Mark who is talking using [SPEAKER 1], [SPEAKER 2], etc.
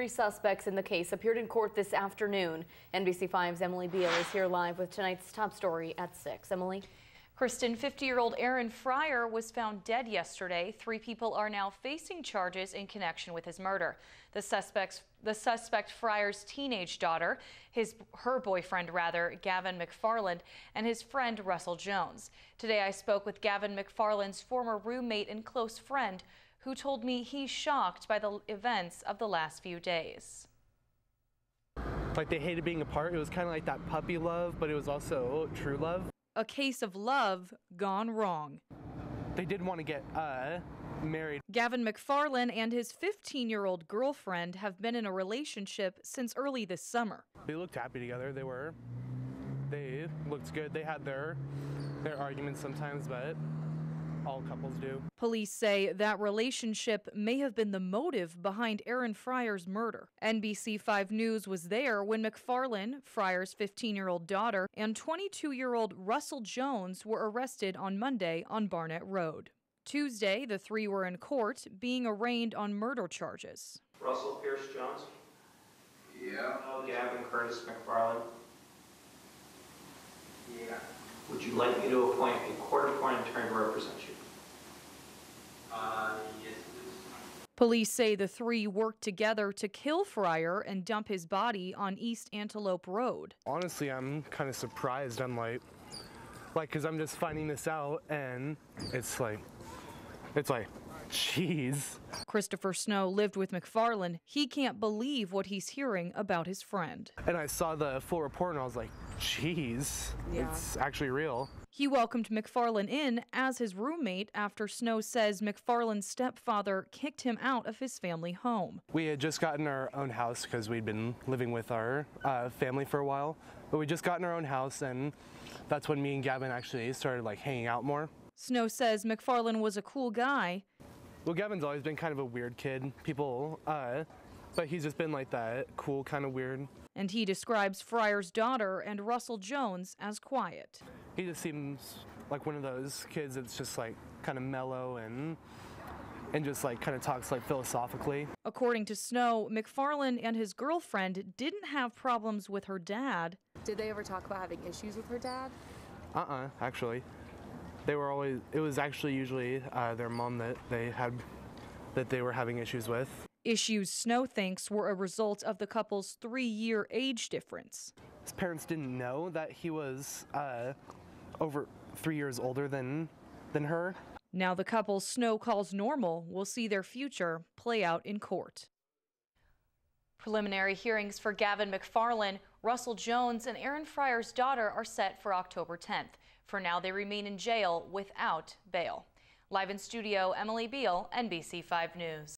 [SPEAKER 1] Three suspects in the case appeared in court this afternoon. NBC5's Emily Beal is here live with tonight's top story at 6. Emily?
[SPEAKER 2] Kristen, 50-year-old Aaron Friar was found dead yesterday. Three people are now facing charges in connection with his murder. The suspects, the suspect Friar's teenage daughter, his her boyfriend rather, Gavin McFarland, and his friend Russell Jones. Today I spoke with Gavin McFarland's former roommate and close friend, who told me he's shocked by the events of the last few days.
[SPEAKER 3] Like they hated being apart. It was kind of like that puppy love, but it was also true love
[SPEAKER 2] a case of love gone wrong.
[SPEAKER 3] They did want to get uh, married.
[SPEAKER 2] Gavin McFarland and his 15 year old girlfriend have been in a relationship since early this summer.
[SPEAKER 3] They looked happy together. They were. They looked good. They had their their arguments sometimes, but all couples do.
[SPEAKER 2] Police say that relationship may have been the motive behind Aaron Friar's murder. NBC 5 News was there when McFarland, Friar's 15 year old daughter, and 22 year old Russell Jones were arrested on Monday on Barnett Road. Tuesday, the three were in court being arraigned on murder charges.
[SPEAKER 4] Russell Pierce Jones?
[SPEAKER 5] Yeah.
[SPEAKER 4] Oh, Gavin Curtis McFarland?
[SPEAKER 5] Yeah.
[SPEAKER 4] Would you like me to appoint a court-appointed attorney to represent you?
[SPEAKER 5] Uh, yes,
[SPEAKER 2] Police say the three worked together to kill Friar and dump his body on East Antelope Road.
[SPEAKER 3] Honestly, I'm kind of surprised. I'm like, like, cause I'm just finding this out, and it's like, it's like, jeez.
[SPEAKER 2] Christopher Snow lived with McFarland. He can't believe what he's hearing about his friend.
[SPEAKER 3] And I saw the full report, and I was like, jeez, yeah. it's actually real.
[SPEAKER 2] He welcomed McFarland in as his roommate after Snow says McFarland's stepfather kicked him out of his family home.
[SPEAKER 3] We had just gotten our own house because we'd been living with our uh, family for a while, but we just gotten our own house, and that's when me and Gavin actually started like hanging out more.
[SPEAKER 2] Snow says McFarland was a cool guy.
[SPEAKER 3] Well, Gavin's always been kind of a weird kid. People, uh, but he's just been like that cool, kind of weird.
[SPEAKER 2] And he describes Friar's daughter and Russell Jones as quiet.
[SPEAKER 3] He just seems like one of those kids that's just like kind of mellow and and just like kind of talks like philosophically.
[SPEAKER 2] According to Snow, McFarland and his girlfriend didn't have problems with her dad.
[SPEAKER 1] Did they ever talk about having issues with her dad?
[SPEAKER 3] Uh-uh, actually. They were always it was actually usually uh, their mom that they had that they were having issues with.
[SPEAKER 2] Issues Snow thinks were a result of the couple's three year age difference.
[SPEAKER 3] His parents didn't know that he was uh, over three years older than, than her.
[SPEAKER 2] Now, the couple Snow calls normal will see their future play out in court. Preliminary hearings for Gavin McFarland, Russell Jones, and Aaron Friar's daughter are set for October 10th. For now, they remain in jail without bail. Live in studio, Emily Beal, NBC5 News.